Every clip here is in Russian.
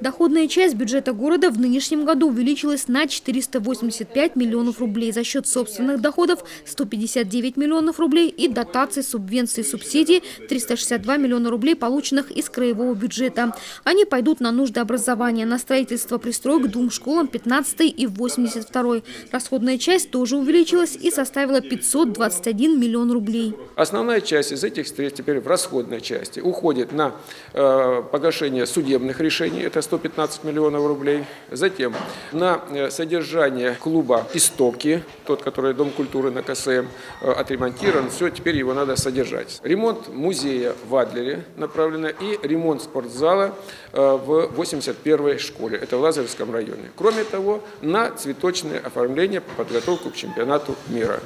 Доходная часть бюджета города в нынешнем году увеличилась на 485 миллионов рублей за счет собственных доходов 159 миллионов рублей и дотаций, субвенций, субсидий 362 миллиона рублей, полученных из краевого бюджета. Они пойдут на нужды образования, на строительство пристроек двум школам 15 и 82. Расходная часть тоже увеличилась и составила 521 миллион рублей. Основная часть из этих средств теперь в расходной части уходит на э, погашение судебных решений, это 115 миллионов рублей. Затем на э, содержание клуба «Истоки», тот, который Дом культуры на КСМ, э, отремонтирован, все, теперь его надо содержать. Ремонт музея в Адлере направлено и ремонт спортзала э, в 81-й школе, это в Лазаревском районе. Кроме того, на цветочное оформление по подготовку к чемпионату мира.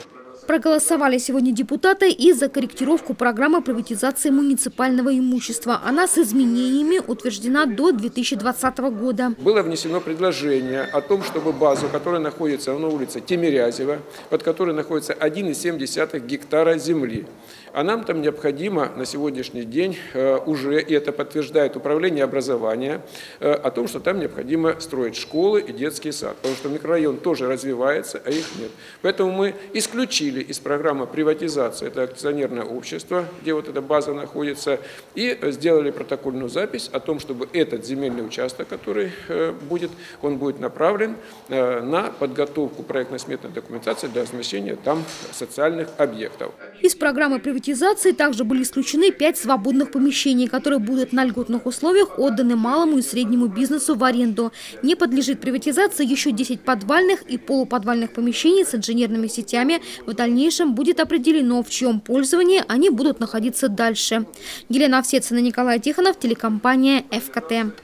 Проголосовали сегодня депутаты и за корректировку программы приватизации муниципального имущества. Она с изменениями утверждена до 2020 года. Было внесено предложение о том, чтобы базу, которая находится на улице Тимирязева, под которой находится 1,7 гектара земли, а нам там необходимо на сегодняшний день э, уже, и это подтверждает управление образования, э, о том, что там необходимо строить школы и детский сад, потому что микрорайон тоже развивается, а их нет. Поэтому мы исключили из программы приватизации, это акционерное общество, где вот эта база находится, и сделали протокольную запись о том, чтобы этот земельный участок, который э, будет, он будет направлен на подготовку проектно-сметной документации для размещения там социальных объектов. Из программы приватизации также были исключены пять свободных помещений, которые будут на льготных условиях отданы малому и среднему бизнесу в аренду. Не подлежит приватизации еще 10 подвальных и полуподвальных помещений с инженерными сетями. В дальнейшем будет определено, в чьем пользовании они будут находиться дальше. Елена Овсецина, Николай Тихонов, телекомпания «ФКТ».